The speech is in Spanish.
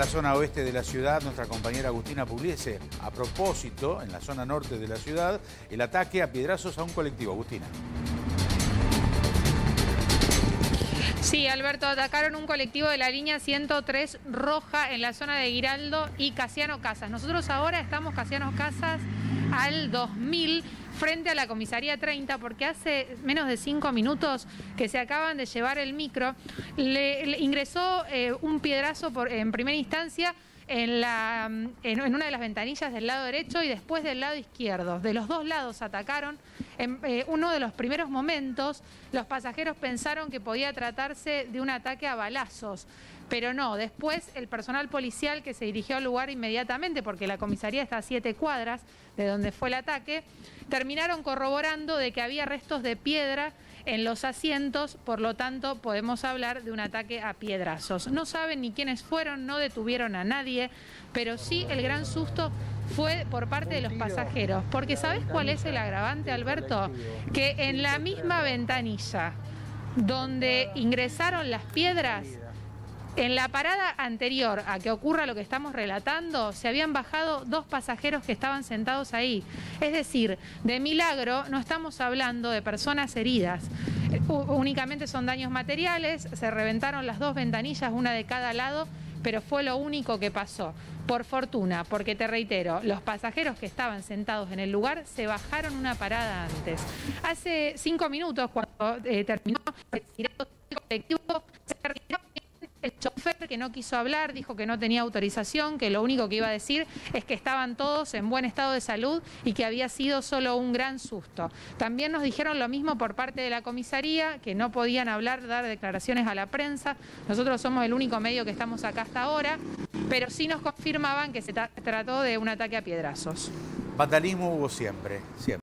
la zona oeste de la ciudad, nuestra compañera Agustina Pugliese, a propósito, en la zona norte de la ciudad, el ataque a piedrazos a un colectivo. Agustina. Sí, Alberto, atacaron un colectivo de la línea 103 Roja en la zona de Giraldo y Casiano Casas. Nosotros ahora estamos Casiano Casas al 2000 frente a la comisaría 30 porque hace menos de cinco minutos que se acaban de llevar el micro, le, ingresó eh, un piedrazo por, en primera instancia en, una de las ventanillas del lado derecho y después del lado izquierdo. De los dos lados atacaron. En eh, uno de los primeros momentos, los pasajeros pensaron que podía tratarse de un ataque a balazos. Pero no, después el personal policial que se dirigió al lugar inmediatamente, porque la comisaría está a siete cuadras de donde fue el ataque, terminaron corroborando de que había restos de piedra en los asientos, por lo tanto podemos hablar de un ataque a piedrazos. No saben ni quiénes fueron, no detuvieron a nadie, pero sí el gran susto fue por parte de los pasajeros, porque ¿sabes cuál es el agravante, Alberto? Que en la misma ventanilla donde ingresaron las piedras, en la parada anterior a que ocurra lo que estamos relatando, se habían bajado dos pasajeros que estaban sentados ahí. Es decir, de milagro no estamos hablando de personas heridas. únicamente son daños materiales, se reventaron las dos ventanillas, una de cada lado, pero fue lo único que pasó. Por fortuna, porque te reitero, los pasajeros que estaban sentados en el lugar se bajaron una parada antes. Hace cinco minutos, cuando eh, terminó el colectivo, el chofer que no quiso hablar dijo que no tenía autorización, que lo único que iba a decir es que estaban todos en buen estado de salud y que había sido solo un gran susto. También nos dijeron lo mismo por parte de la comisaría, que no podían hablar, dar declaraciones a la prensa. Nosotros somos el único medio que estamos acá hasta ahora, pero sí nos confirmaban que se trató de un ataque a piedrazos. Vandalismo hubo siempre, siempre.